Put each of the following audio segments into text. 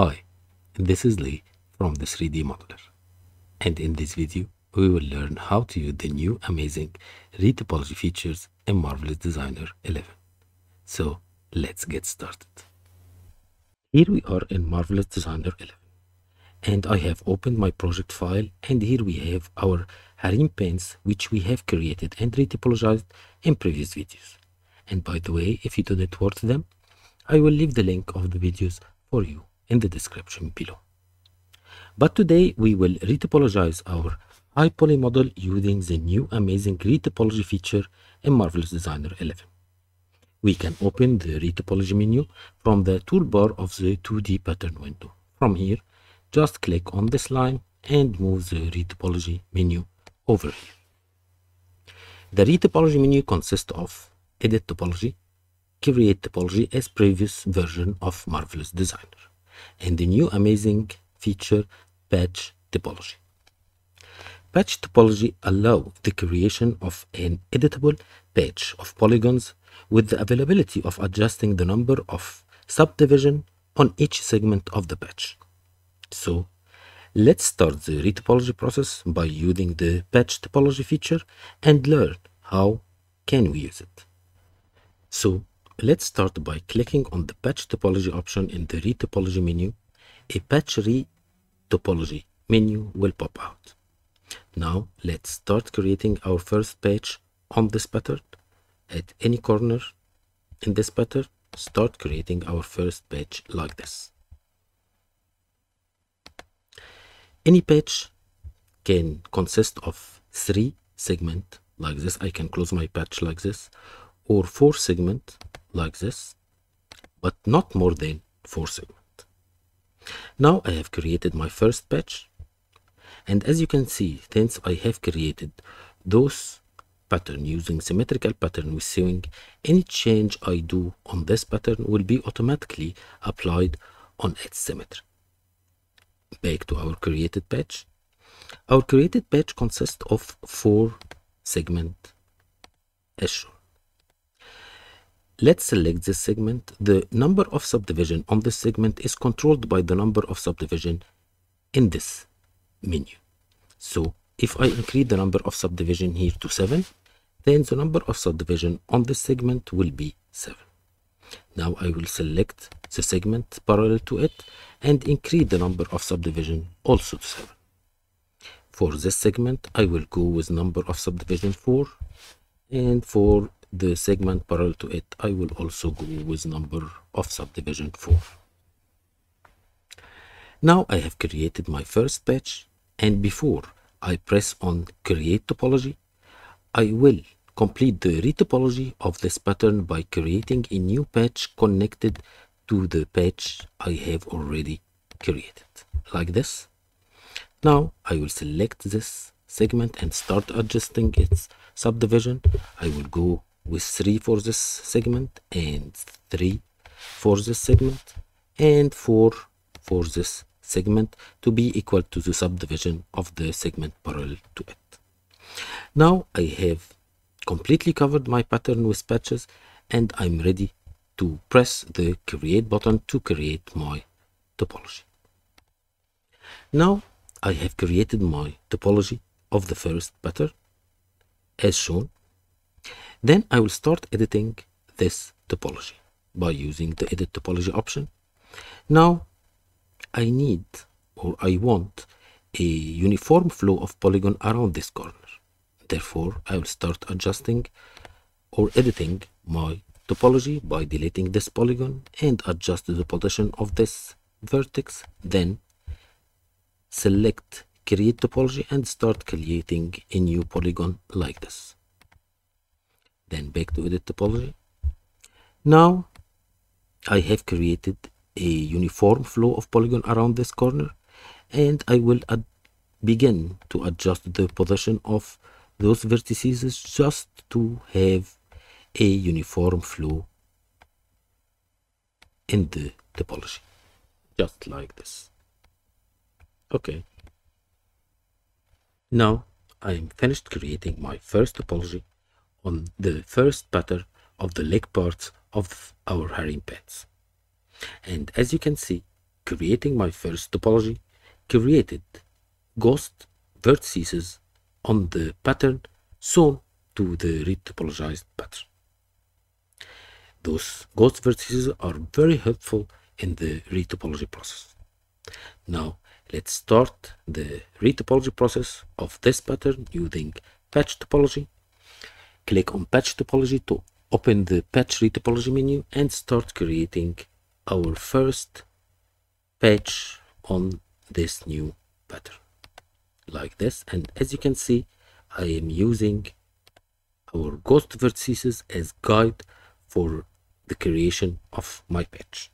Hi, this is Lee from the 3D Modeler and in this video we will learn how to use the new amazing retopology features in Marvelous Designer 11. So let's get started. Here we are in Marvelous Designer 11 and I have opened my project file and here we have our harem pants which we have created and retopologized in previous videos. And by the way, if you didn't watch them, I will leave the link of the videos for you in the description below. But today we will retopologize our high poly model using the new amazing retopology feature in Marvelous Designer 11. We can open the retopology menu from the toolbar of the 2D pattern window. From here, just click on this line and move the retopology menu over here. The retopology menu consists of edit topology, create topology as previous version of Marvelous Designer and the new amazing feature patch topology. Patch topology allow the creation of an editable patch of polygons with the availability of adjusting the number of subdivision on each segment of the patch. So let's start the retopology process by using the patch topology feature and learn how can we use it. So Let's start by clicking on the patch topology option in the retopology menu. A patch retopology menu will pop out. Now let's start creating our first patch on this pattern. At any corner in this pattern, start creating our first patch like this. Any patch can consist of three segments like this. I can close my patch like this or four segments like this, but not more than 4 segments. Now I have created my first patch and as you can see since I have created those pattern using symmetrical pattern with sewing any change I do on this pattern will be automatically applied on its symmetry. Back to our created patch. Our created patch consists of four segment shown. Let's select this segment. The number of subdivision on this segment is controlled by the number of subdivision in this menu. So if I increase the number of subdivision here to 7, then the number of subdivision on this segment will be 7. Now I will select the segment parallel to it and increase the number of subdivision also to 7. For this segment, I will go with number of subdivision 4 and for the segment parallel to it, I will also go with number of subdivision 4. Now I have created my first patch and before I press on create topology, I will complete the retopology of this pattern by creating a new patch connected to the patch I have already created, like this. Now I will select this segment and start adjusting its subdivision. I will go with 3 for this segment and 3 for this segment and 4 for this segment to be equal to the subdivision of the segment parallel to it. Now I have completely covered my pattern with patches and I'm ready to press the create button to create my topology. Now I have created my topology of the first pattern as shown then I will start editing this topology by using the edit topology option. Now I need or I want a uniform flow of polygon around this corner. Therefore, I will start adjusting or editing my topology by deleting this polygon and adjust the position of this vertex. Then select create topology and start creating a new polygon like this then back to edit topology now I have created a uniform flow of polygon around this corner and I will begin to adjust the position of those vertices just to have a uniform flow in the topology just like this. Okay. Now I am finished creating my first topology on the first pattern of the leg parts of our pets. And as you can see, creating my first topology, created ghost vertices on the pattern sewn to the retopologized pattern. Those ghost vertices are very helpful in the retopology process. Now let's start the retopology process of this pattern using patch topology. Click on patch topology to open the patch retopology menu and start creating our first patch on this new pattern like this and as you can see I am using our ghost vertices as guide for the creation of my patch.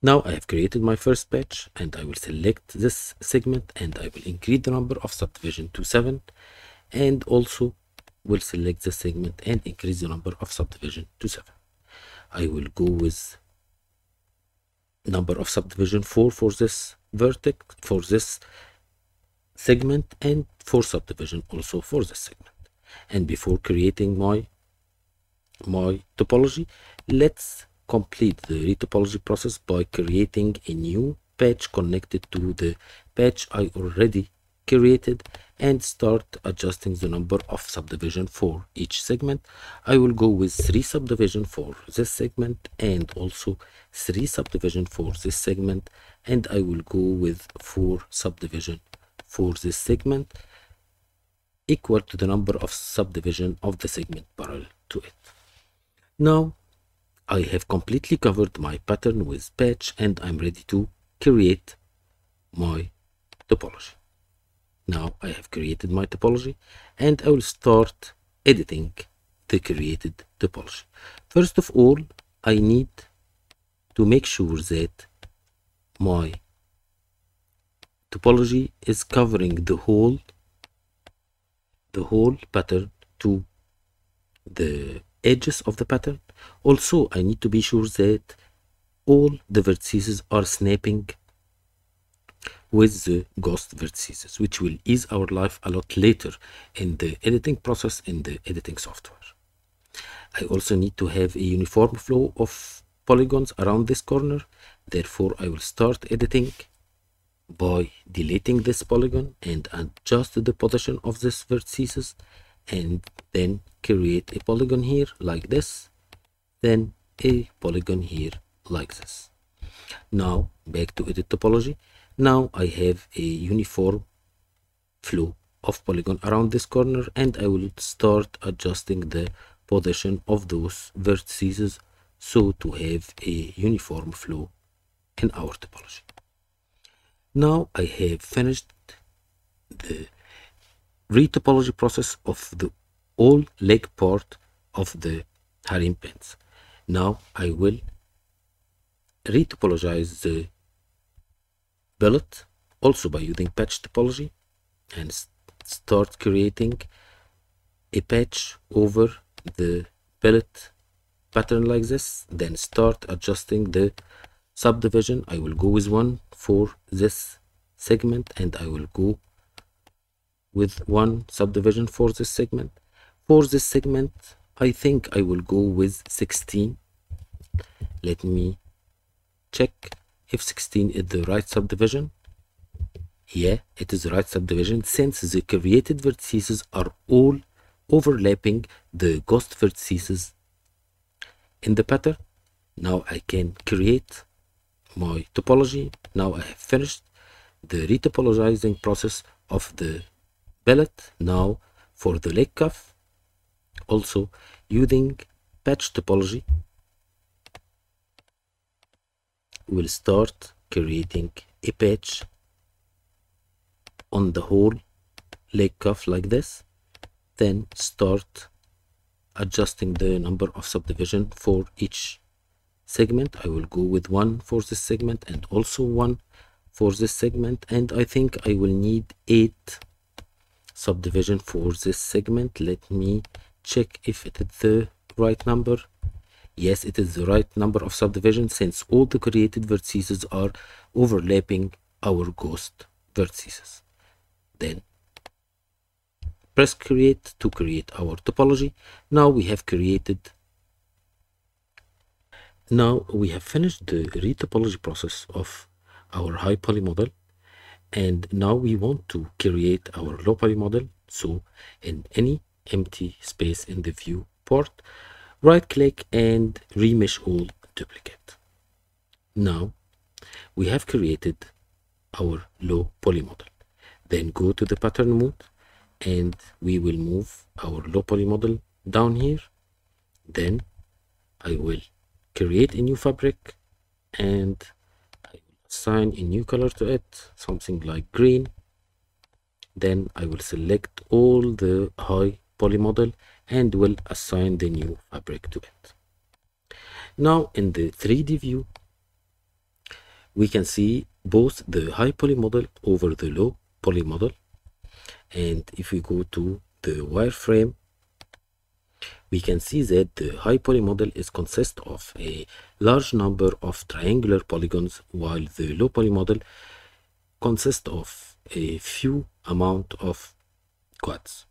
Now I have created my first patch and I will select this segment and I will increase the number of subdivision to 7 and also will select the segment and increase the number of subdivision to 7. I will go with number of subdivision 4 for this vertex for this segment and for subdivision also for this segment and before creating my my topology let's complete the retopology process by creating a new patch connected to the patch I already created and start adjusting the number of subdivision for each segment. I will go with 3 subdivision for this segment and also 3 subdivision for this segment and I will go with 4 subdivision for this segment equal to the number of subdivision of the segment parallel to it. Now I have completely covered my pattern with patch and I'm ready to create my topology. Now I have created my topology and I will start editing the created topology. First of all, I need to make sure that my topology is covering the whole the whole pattern to the edges of the pattern. Also, I need to be sure that all the vertices are snapping with the ghost vertices, which will ease our life a lot later in the editing process in the editing software. I also need to have a uniform flow of polygons around this corner. Therefore, I will start editing by deleting this polygon and adjust the position of this vertices and then create a polygon here like this then a polygon here like this now back to edit topology now I have a uniform flow of polygon around this corner and I will start adjusting the position of those vertices so to have a uniform flow in our topology. Now I have finished the retopology process of the all leg part of the harem pants. Now I will retopologize the billet also by using patch topology and start creating a patch over the billet pattern like this then start adjusting the subdivision. I will go with one for this segment and I will go with one subdivision for this segment. For this segment I think I will go with 16 let me check if 16 is the right subdivision. Yeah it is the right subdivision since the created vertices are all overlapping the ghost vertices in the pattern. Now I can create my topology. Now I have finished the retopologizing process of the billet now for the leg cuff also using patch topology will start creating a patch on the whole leg cuff like this then start adjusting the number of subdivision for each segment. I will go with one for this segment and also one for this segment and I think I will need eight subdivision for this segment. Let me check if it is the right number Yes, it is the right number of subdivisions since all the created vertices are overlapping our ghost vertices. Then press create to create our topology. Now we have created Now we have finished the retopology process of our high poly model and now we want to create our low poly model so in any empty space in the viewport right click and remesh all duplicate. Now we have created our low poly model. Then go to the pattern mode and we will move our low poly model down here. Then I will create a new fabric and assign a new color to it something like green. Then I will select all the high poly model and will assign the new fabric to it now in the 3d view we can see both the high poly model over the low poly model and if we go to the wireframe we can see that the high poly model is consist of a large number of triangular polygons while the low poly model consists of a few amount of quads.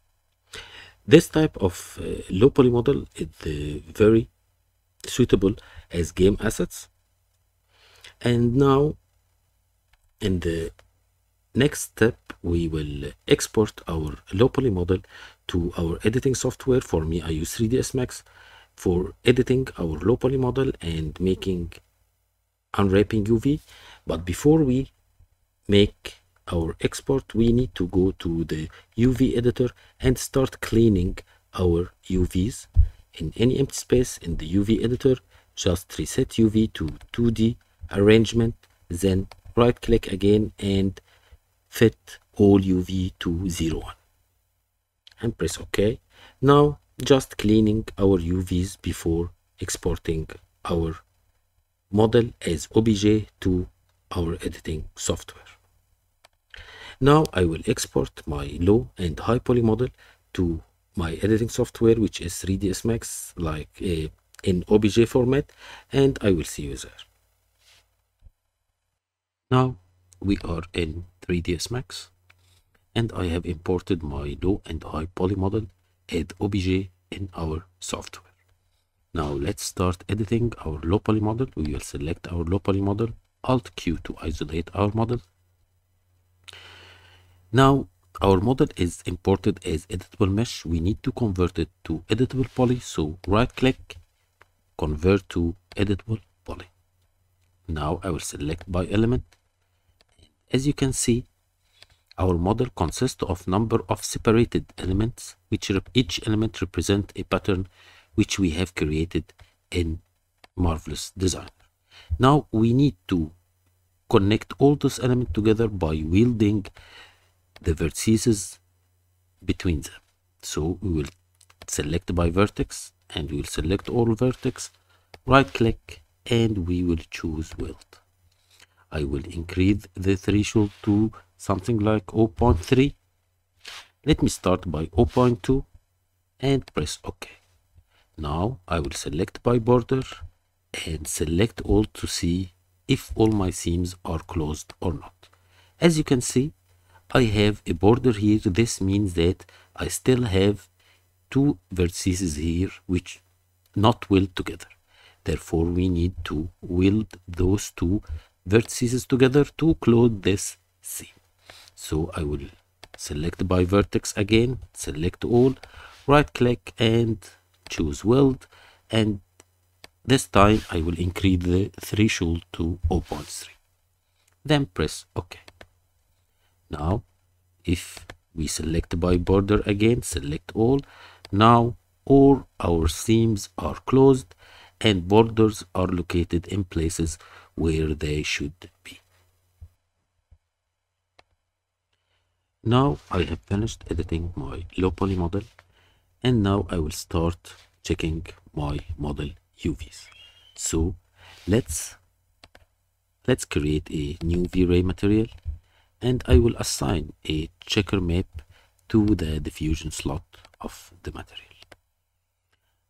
This type of uh, low poly model is uh, very suitable as game assets. And now in the next step, we will export our low poly model to our editing software. For me, I use 3ds Max for editing our low poly model and making unwrapping UV. But before we make our export, we need to go to the UV editor and start cleaning our UVs. In any empty space in the UV editor, just reset UV to 2D arrangement, then right click again and fit all UV to 01 and press OK. Now just cleaning our UVs before exporting our model as OBJ to our editing software. Now I will export my low and high poly model to my editing software which is 3ds Max like uh, in OBJ format and I will see you there. Now we are in 3ds Max and I have imported my low and high poly model as OBJ in our software. Now let's start editing our low poly model. We will select our low poly model, Alt Q to isolate our model. Now our model is imported as editable mesh. We need to convert it to editable poly. So right click, convert to editable poly. Now I will select by element. As you can see, our model consists of number of separated elements, which each element represent a pattern which we have created in Marvelous Designer. Now we need to connect all those elements together by wielding the vertices between them. So we will select by vertex and we will select all vertex, right click and we will choose weld. I will increase the threshold to something like 0.3 let me start by 0.2 and press ok now i will select by border and select all to see if all my seams are closed or not as you can see i have a border here. This means that i still have two vertices here which not weld together. Therefore we need to weld those two vertices together to close this seam. So I will select by vertex again select all right click and choose weld. And this time I will increase the threshold to 0.3 then press OK now if we select by border again select all. Now all our seams are closed and borders are located in places where they should be. Now I have finished editing my low poly model and now I will start checking my model UVs. So let's let's create a new V-Ray material and I will assign a checker map to the diffusion slot of the material.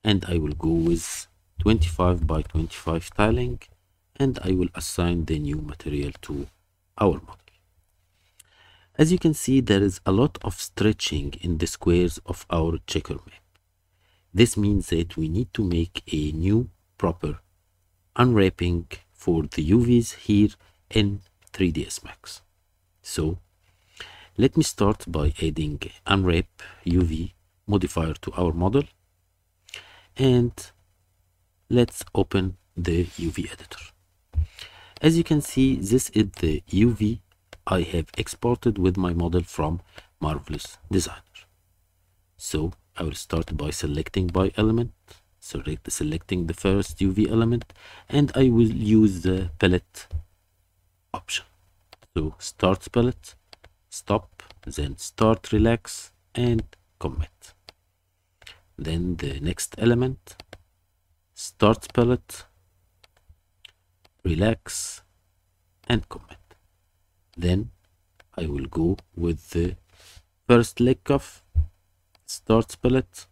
And I will go with 25 by 25 tiling and I will assign the new material to our model. As you can see, there is a lot of stretching in the squares of our checker map. This means that we need to make a new proper unwrapping for the UVs here in 3ds Max. So let me start by adding unwrap UV modifier to our model and let's open the UV editor. As you can see, this is the UV I have exported with my model from Marvelous Designer. So I will start by selecting by element, select, selecting the first UV element, and I will use the pelt option. So start pelt, stop, then start relax, and commit. Then the next element, start pelt, relax, and commit. Then I will go with the first leg cuff, start pelt.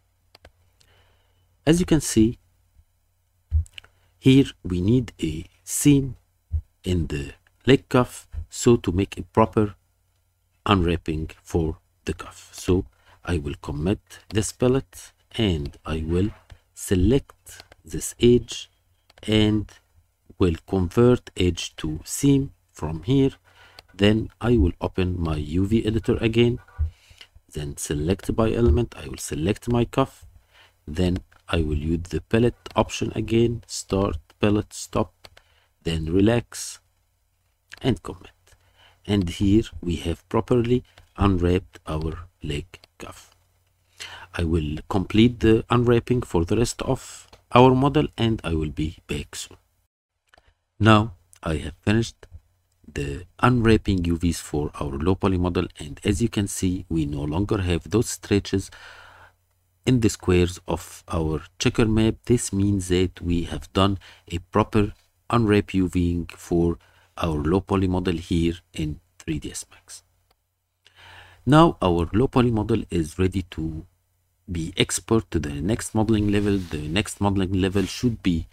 As you can see, here we need a seam in the leg cuff so to make a proper unwrapping for the cuff. So I will commit this pelt and I will select this edge and will convert edge to seam from here. Then I will open my UV editor again. Then select by element. I will select my cuff. Then I will use the pelt option again. Start pelt stop. Then relax and commit and here we have properly unwrapped our leg cuff. I will complete the unwrapping for the rest of our model and I will be back soon. Now I have finished the unwrapping UVs for our low poly model and as you can see we no longer have those stretches in the squares of our checker map. This means that we have done a proper unwrap UVing for our low poly model here in 3ds Max. Now our low poly model is ready to be export to the next modeling level. The next modeling level should be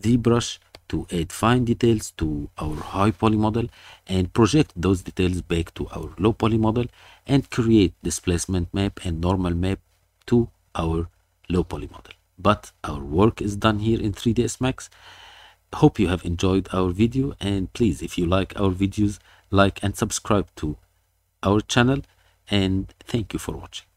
ZBrush to add fine details to our high poly model and project those details back to our low poly model and create displacement map and normal map to our low poly model. But our work is done here in 3ds Max. Hope you have enjoyed our video and please if you like our videos like and subscribe to our channel and thank you for watching.